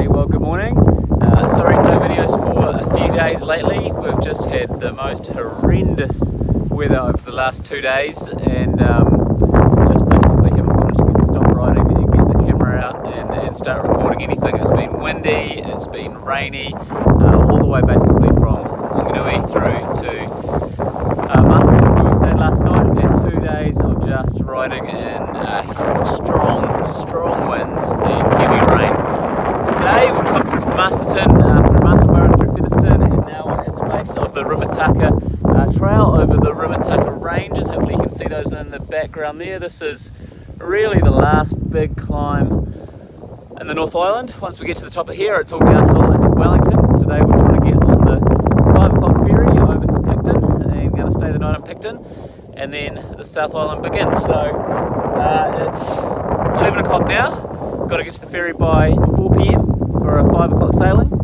Hey, well, good morning. Uh, sorry, no videos for a few days lately. We've just had the most horrendous weather over the last two days, and um, just basically haven't managed to stop riding and get the camera out and, and start recording anything. It's been windy, it's been rainy, uh, all the way basically from Wanganui through to uh, Masterton where we last night. I've two days of just riding in uh, strong, strong winds and heavy rain. Today we've come through from Masterton, uh, through Martinborough, through Featherston, and now we're at the base of the Rimutaka uh, trail over the Rimutaka ranges. Hopefully you can see those in the background there. This is really the last big climb in the North Island. Once we get to the top of here, it's all downhill into Wellington. Today we're trying to get on the 5 o'clock ferry over to Picton, and we're going to stay the night in Picton, and then the South Island begins. So uh, it's 11 o'clock now. Got to get to the ferry by 4 pm for a 5 o'clock sailing.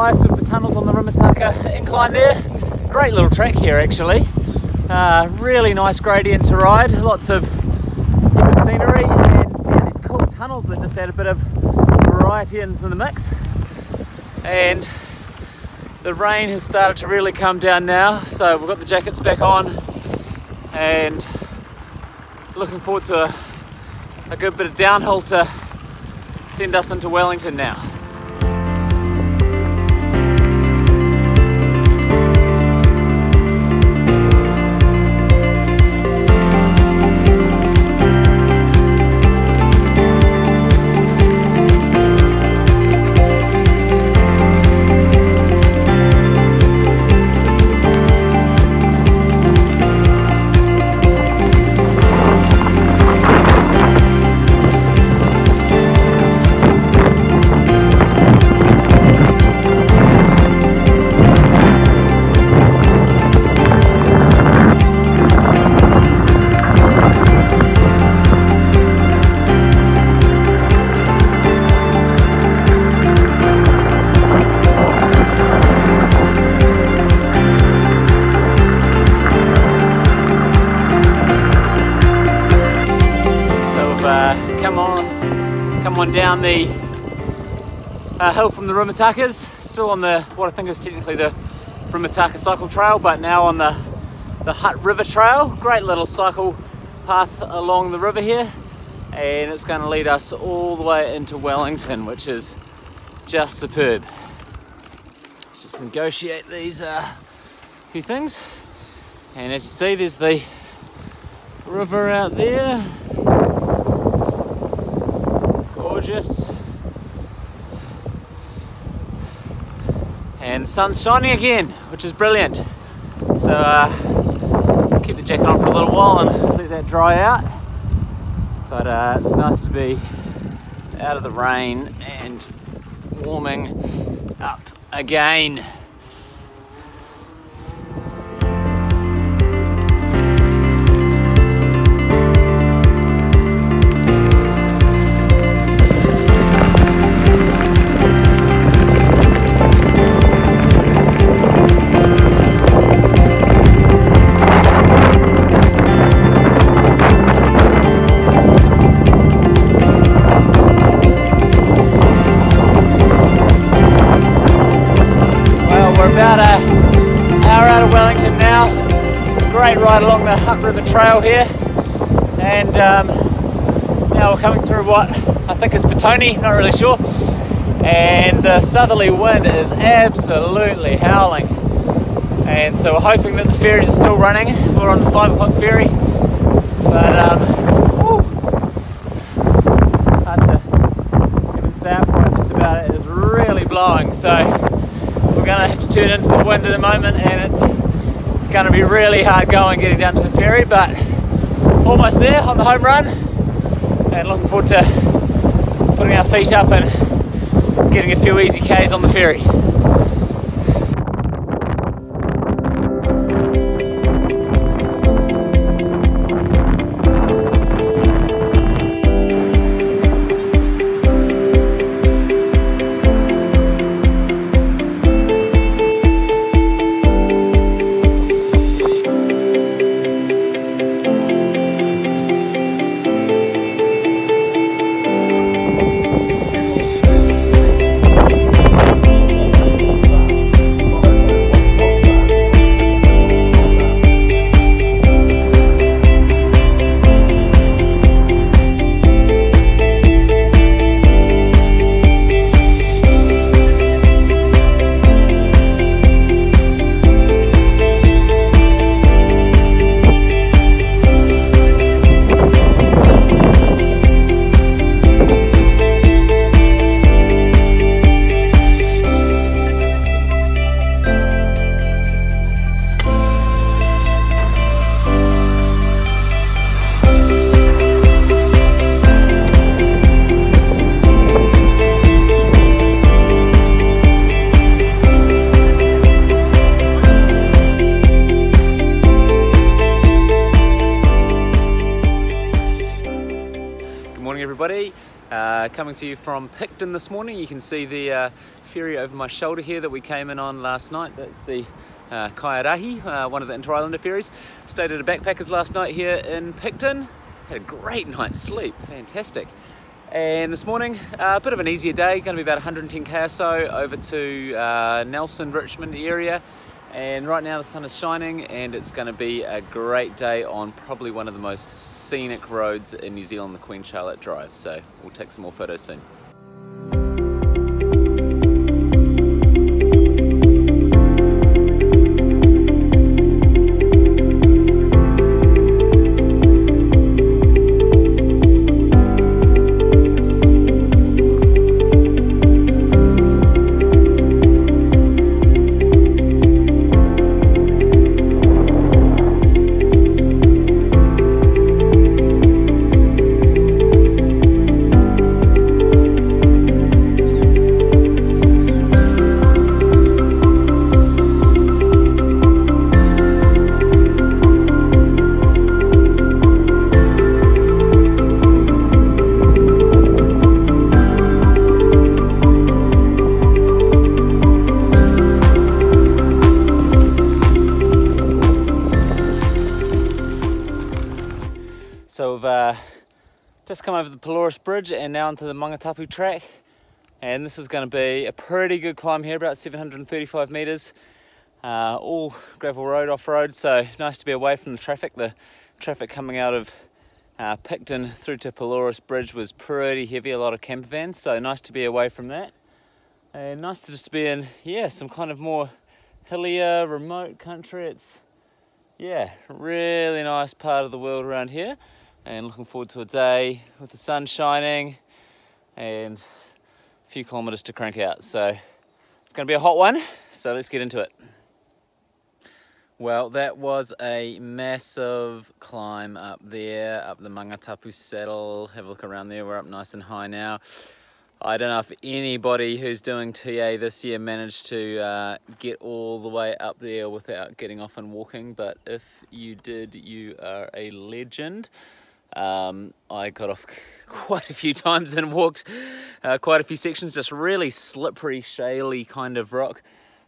Highest of the tunnels on the Rimutaka incline there. Great little track here actually. Uh, really nice gradient to ride, lots of scenery and yeah, these cool tunnels that just add a bit of variety into the mix. And the rain has started to really come down now, so we've got the jackets back on and looking forward to a, a good bit of downhill to send us into Wellington now. Come on, come on down the uh, hill from the Rimutakas, still on the what I think is technically the Rimutaka cycle trail, but now on the the Hutt River Trail. Great little cycle path along the river here, and it's going to lead us all the way into Wellington, which is just superb. Let's just negotiate these uh, few things, and as you see, there's the river out there. Gorgeous. And sun's shining again, which is brilliant. So uh, keep the jacket on for a little while and let that dry out. But uh, it's nice to be out of the rain and warming up again. Great ride along the upriver trail here, and um, now we're coming through what I think is Petone, not really sure. And the southerly wind is absolutely howling. And so we're hoping that the ferries are still running. We're on the five o'clock ferry, but um, just about. It is really blowing, so we're going to have to turn into the wind in a moment, and it's going to be really hard going getting down to the ferry, but almost there on the home run, and looking forward to putting our feet up and getting a few easy Ks on the ferry. Coming to you from Picton this morning. You can see the uh, ferry over my shoulder here that we came in on last night. That's the uh, uh, one of the Inter-Islander ferries. Stayed at a backpackers last night here in Picton. Had a great night's sleep, fantastic. And this morning, uh, a bit of an easier day, going to be about 110k or so over to uh, Nelson, Richmond area. And right now the sun is shining and it's going to be a great day on probably one of the most scenic roads in New Zealand, the Queen Charlotte Drive. So we'll take some more photos soon. So we've uh, just come over the Pelorus Bridge and now onto the Maungatapu track. And this is going to be a pretty good climb here, about 735 metres. Uh, all gravel road, off-road, so nice to be away from the traffic. The traffic coming out of uh, Picton through to Pelorus Bridge was pretty heavy, a lot of camper vans, so nice to be away from that. And nice to just be in, yeah, some kind of more hillier, remote country. It's, yeah, really nice part of the world around here and looking forward to a day with the sun shining and a few kilometers to crank out. So it's going to be a hot one, so let's get into it. Well, that was a massive climb up there, up the Maungatapu saddle. Have a look around there, we're up nice and high now. I don't know if anybody who's doing TA this year managed to uh, get all the way up there without getting off and walking, but if you did, you are a legend. Um, I got off quite a few times and walked uh, quite a few sections, just really slippery, shaly kind of rock.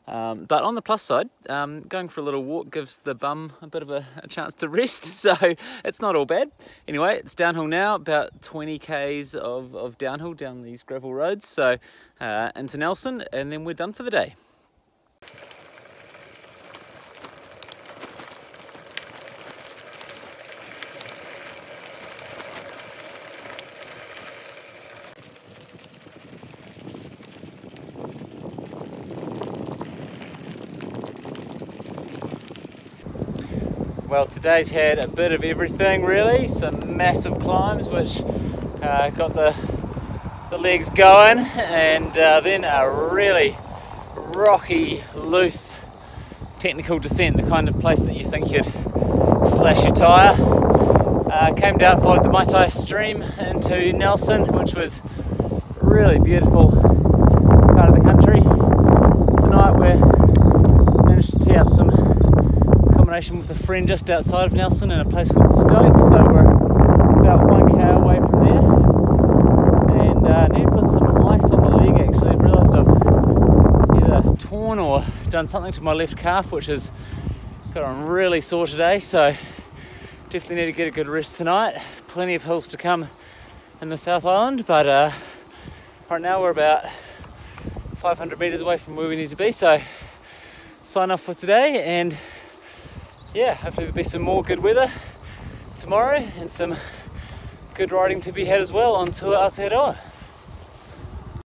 Um, but on the plus side, um, going for a little walk gives the bum a bit of a, a, chance to rest, so it's not all bad. Anyway, it's downhill now, about 20 k's of, of downhill down these gravel roads, so uh, into Nelson, and then we're done for the day. Well, today's had a bit of everything really. Some massive climbs, which uh, got the the legs going, and uh, then a really rocky, loose, technical descent, the kind of place that you think you'd slash your tyre. Uh, came down, followed the Maitai stream into Nelson, which was really beautiful part of the country. Tonight we managed to tee up some accommodation with a friend just outside of Nelson in a place called Stoke, so we're about 1k away from there. And uh, need to put some ice on the leg actually. I've realised I've either torn or done something to my left calf, which has got on really sore today, so definitely need to get a good rest tonight. Plenty of hills to come in the South Island, but uh, right now we're about 500 meters away from where we need to be, so sign off for today and yeah, hopefully there'll be some more good weather tomorrow and some good riding to be had as well on Tour Aotearoa.